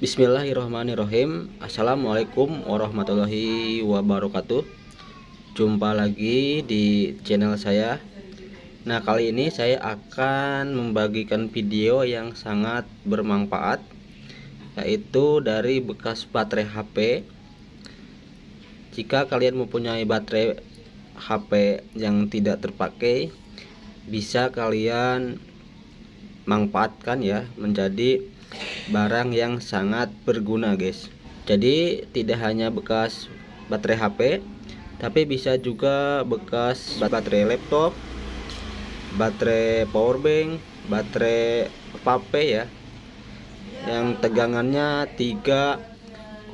Bismillahirrahmanirrahim. Assalamualaikum warahmatullahi wabarakatuh. Jumpa lagi di channel saya. Nah kali ini saya akan membagikan video yang sangat bermanfaat Yaitu dari bekas baterai HP Jika kalian mempunyai baterai HP yang tidak terpakai Bisa kalian manfaatkan ya menjadi barang yang sangat berguna guys. Jadi tidak hanya bekas baterai HP tapi bisa juga bekas baterai laptop baterai powerbank baterai vape ya. Yang tegangannya 3,7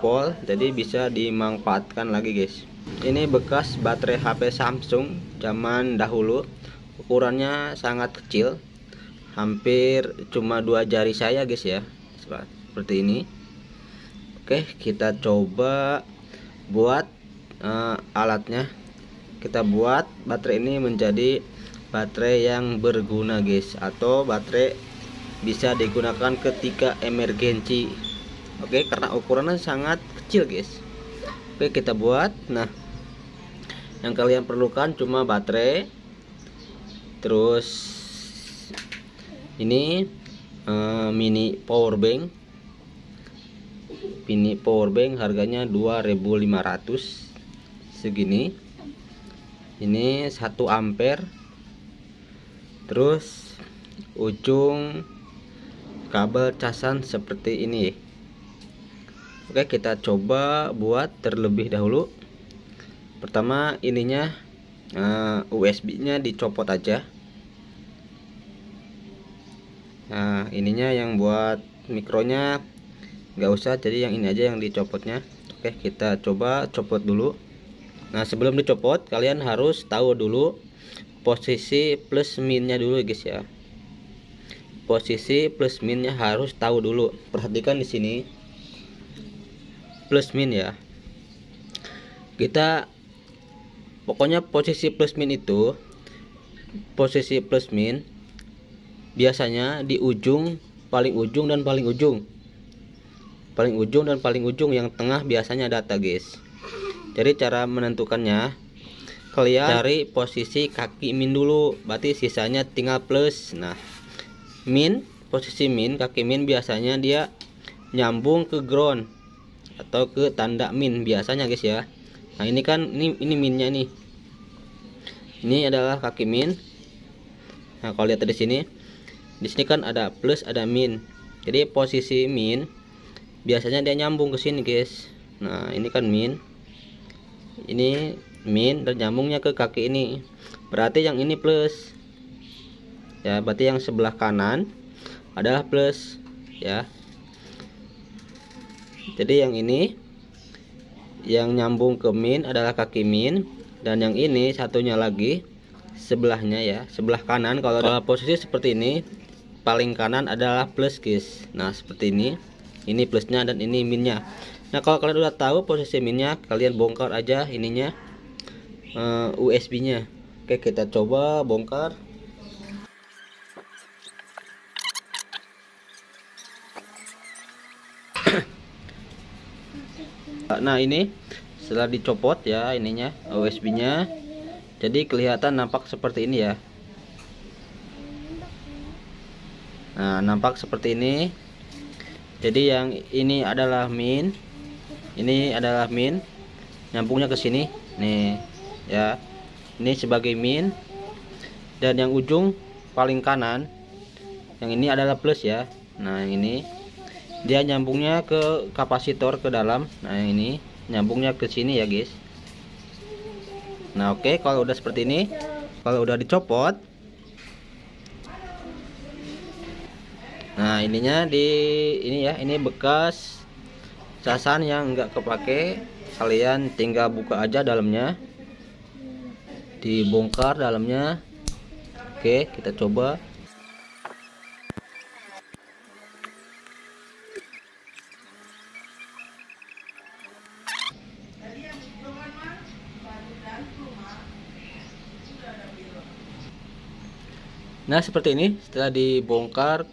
volt jadi bisa dimanfaatkan lagi guys. Ini bekas baterai HP Samsung zaman dahulu. Ukurannya sangat kecil hampir cuma dua jari saya guys ya. Seperti ini. Oke kita coba buat uh, alatnya. Kita buat baterai ini menjadi baterai yang berguna guys atau baterai bisa digunakan ketika emergensi oke karena ukurannya sangat kecil guys. Oke kita buat. Nah yang kalian perlukan cuma baterai terus ini uh, mini power bank. Mini power bank harganya 2500 segini. Ini 1 ampere. Terus ujung kabel casan seperti ini. Oke kita coba buat terlebih dahulu. Pertama ininya uh, eh, USB nya dicopot aja nah ininya yang buat mikronya. Nggak usah jadi yang ini aja yang dicopotnya. Oke kita coba copot dulu. Nah sebelum dicopot kalian harus tahu dulu posisi plus minnya dulu guys ya. Posisi plus minnya harus tahu dulu. Perhatikan di sini. Plus min ya. Kita pokoknya posisi plus min itu posisi plus min biasanya di ujung paling ujung dan paling ujung. Paling ujung dan paling ujung yang tengah biasanya data guys. Jadi cara menentukannya kalian cari posisi kaki min dulu. Berarti sisanya tinggal plus. Nah min posisi min kaki min biasanya dia nyambung ke ground atau ke tanda min biasanya guys ya. Nah ini kan ini ini minnya nih. Ini adalah kaki min. Nah kalau lihat di sini di sini kan ada plus ada min. Jadi posisi min biasanya dia nyambung ke sini guys. Nah ini kan min. Ini min dan nyambungnya ke kaki ini. Berarti yang ini plus. Ya berarti yang sebelah kanan adalah plus ya. Jadi yang ini yang nyambung ke min adalah kaki min dan yang ini satunya lagi sebelahnya ya. Sebelah kanan kalau, kalau posisi seperti ini paling kanan adalah plus guys. Nah seperti ini. Ini plusnya dan ini minnya. Nah kalau kalian udah tahu posisi minnya kalian bongkar aja ininya uh, eh, USB nya oke kita coba bongkar. Nah ini setelah dicopot ya ininya USB nya jadi kelihatan nampak seperti ini ya nah nampak seperti ini. Jadi yang ini adalah min. Ini adalah min. Nyambungnya ke sini. Nih ya. Ini sebagai min. Dan yang ujung paling kanan yang ini adalah plus ya. Nah yang ini. Dia nyambungnya ke kapasitor ke dalam. Nah yang ini nyambungnya ke sini ya guys. Nah oke. Okay, kalau udah seperti ini kalau udah dicopot nah ininya di ini ya ini bekas casan yang enggak kepake. Kalian tinggal buka aja dalamnya. Dibongkar dalamnya. Oke kita coba. Nah seperti ini. Setelah dibongkar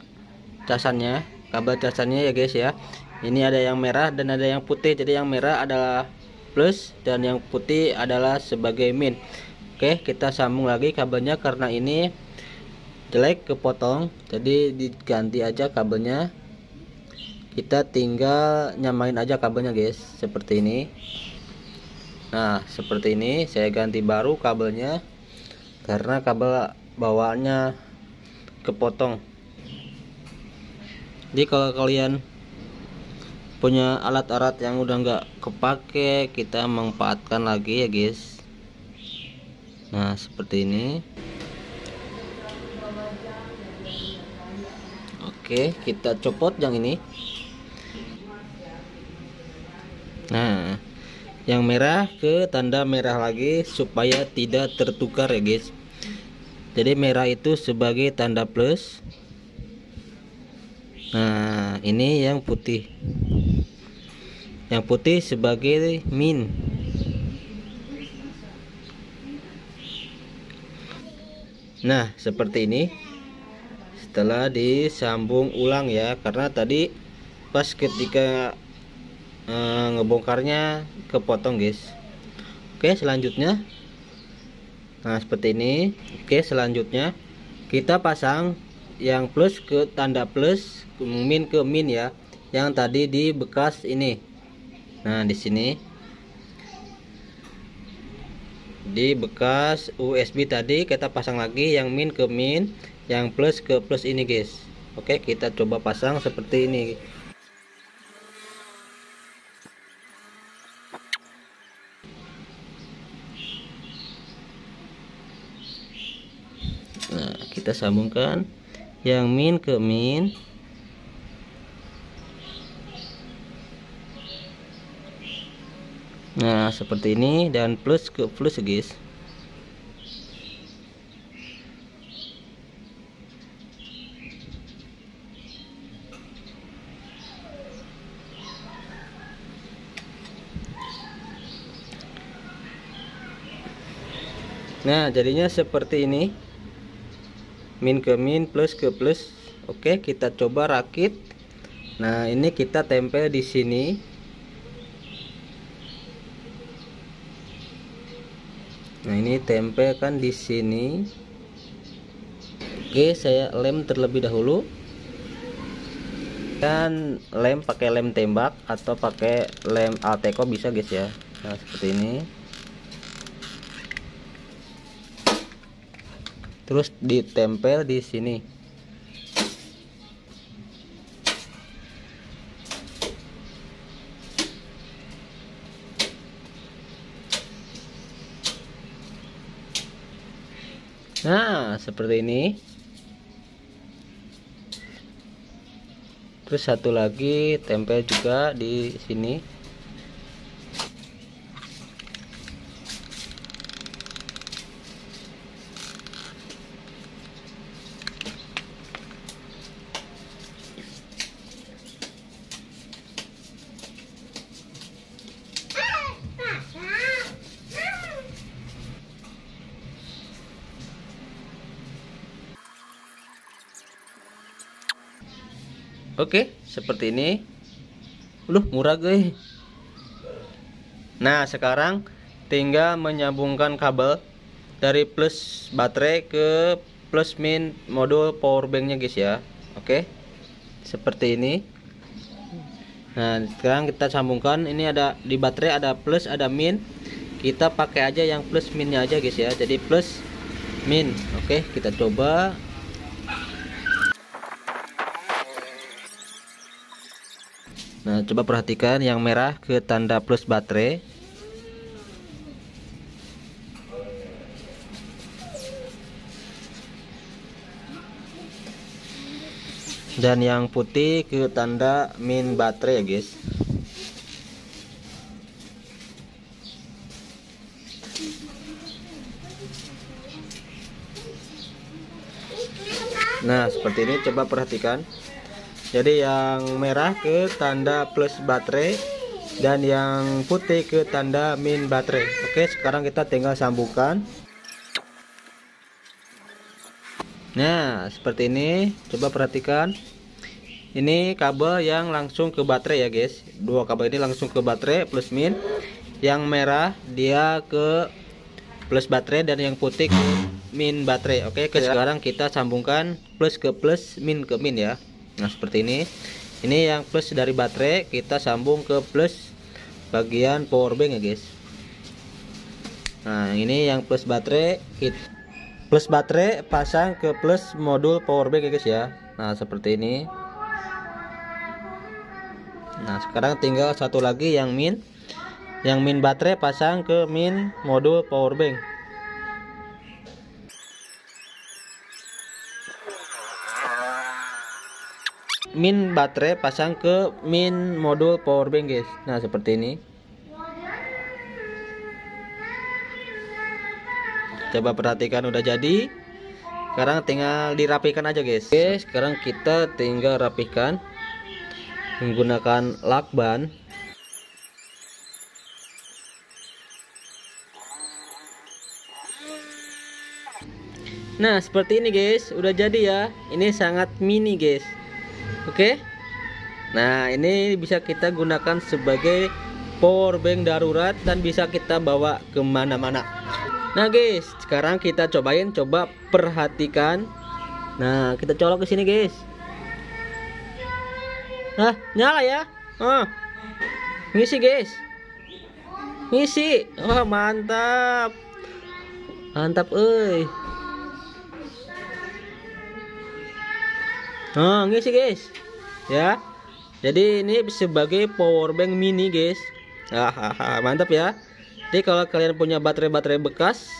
casannya kabel casannya ya guys ya. Ini ada yang merah dan ada yang putih. Jadi yang merah adalah plus dan yang putih adalah sebagai min. Oke kita sambung lagi kabelnya karena ini jelek kepotong. Jadi diganti aja kabelnya kita tinggal nyamain aja kabelnya guys seperti ini. Nah seperti ini. Saya ganti baru kabelnya karena kabel bawaannya kepotong jadi kalau kalian punya alat-alat yang udah nggak kepake kita manfaatkan lagi ya guys. Nah seperti ini. Oke kita copot yang ini. Nah yang merah ke tanda merah lagi supaya tidak tertukar ya guys. Jadi merah itu sebagai tanda plus nah ini yang putih. Yang putih sebagai min. Nah seperti ini. Setelah disambung ulang ya karena tadi pas ketika e, ngebongkarnya kepotong guys. Oke selanjutnya. Nah seperti ini. Oke selanjutnya kita pasang yang plus ke tanda plus min ke min ya yang tadi di bekas ini. Nah di sini. Di bekas USB tadi kita pasang lagi yang min ke min yang plus ke plus ini guys. Oke kita coba pasang seperti ini. Nah kita sambungkan yang min ke min. Nah seperti ini dan plus ke plus guys. Nah jadinya seperti ini min ke min plus ke plus. Oke kita coba rakit. Nah ini kita tempel di sini. Nah ini tempelkan di sini. Oke saya lem terlebih dahulu. Dan lem pakai lem tembak atau pakai lem alteco bisa guys ya. Nah seperti ini terus ditempel di sini. Nah seperti ini. Terus satu lagi tempel juga di sini Oke, seperti ini. Loh, murah guys. Nah, sekarang tinggal menyambungkan kabel dari plus baterai ke plus min modul power banknya guys ya. Oke. Seperti ini. Nah, sekarang kita sambungkan. Ini ada di baterai ada plus, ada min. Kita pakai aja yang plus minnya aja guys ya. Jadi plus min. Oke, kita coba Nah, coba perhatikan yang merah ke tanda plus baterai. Dan yang putih ke tanda min baterai ya, guys. Nah, seperti ini coba perhatikan jadi yang merah ke tanda plus baterai dan yang putih ke tanda min baterai. Oke sekarang kita tinggal sambungkan. Nah seperti ini. Coba perhatikan. Ini kabel yang langsung ke baterai ya guys. Dua kabel ini langsung ke baterai plus min. Yang merah dia ke plus baterai dan yang putih ke min baterai. Oke okay, sekarang kita sambungkan plus ke plus min ke min ya nah seperti ini. Ini yang plus dari baterai kita sambung ke plus bagian power bank ya guys. Nah ini yang plus baterai plus baterai pasang ke plus modul power bank ya guys ya. Nah seperti ini. Nah sekarang tinggal satu lagi yang min yang min baterai pasang ke min modul power bank min baterai pasang ke min modul power bank guys. Nah seperti ini. Coba perhatikan udah jadi. Sekarang tinggal dirapikan aja guys. Oke sekarang kita tinggal rapikan menggunakan lakban Nah seperti ini guys. Udah jadi ya. Ini sangat mini guys Oke Nah ini bisa kita gunakan sebagai power bank darurat dan bisa kita bawa ke mana-mana Nah guys sekarang kita cobain coba perhatikan Nah kita colok ke sini guys Nah, nyala ya. Oh. Ngisi, guys. Ngisi. Wah, mantap. Mantap, euy. Oh, ngisi, guys. Ya. Jadi ini sebagai power bank mini, guys. Hahaha, mantap ya. Jadi kalau kalian punya baterai-baterai bekas,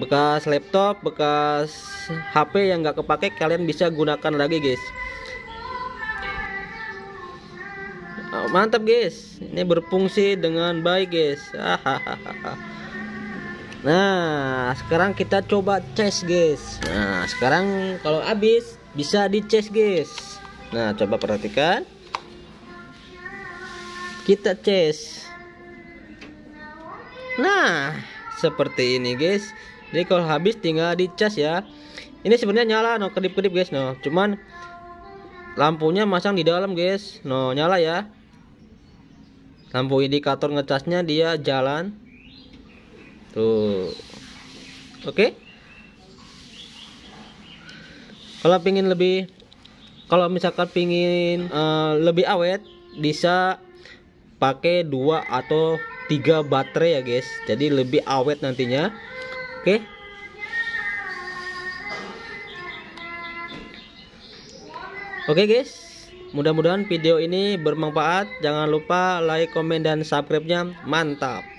bekas laptop, bekas HP yang nggak kepake, kalian bisa gunakan lagi, guys. oh, mantap guys ini berfungsi dengan baik guys nah sekarang kita coba cas guys nah sekarang kalau habis bisa di cas guys. Nah coba perhatikan. Kita cas nah. Seperti ini guys. Jadi kalau habis tinggal di cas ya. Ini sebenarnya nyala no. Kedip-kedip guys no. Cuman lampunya masang di dalam guys. No nyala ya. Lampu indikator ngecasnya dia jalan. Tuh. Oke? okay? Kalau pingin lebih kalau misalkan pingin uh, lebih awet bisa pakai dua atau tiga baterai ya guys jadi lebih awet nantinya oke okay? oke okay guys Mudah-mudahan video ini bermanfaat. Jangan lupa like, komen, dan subscribe-nya. Mantap.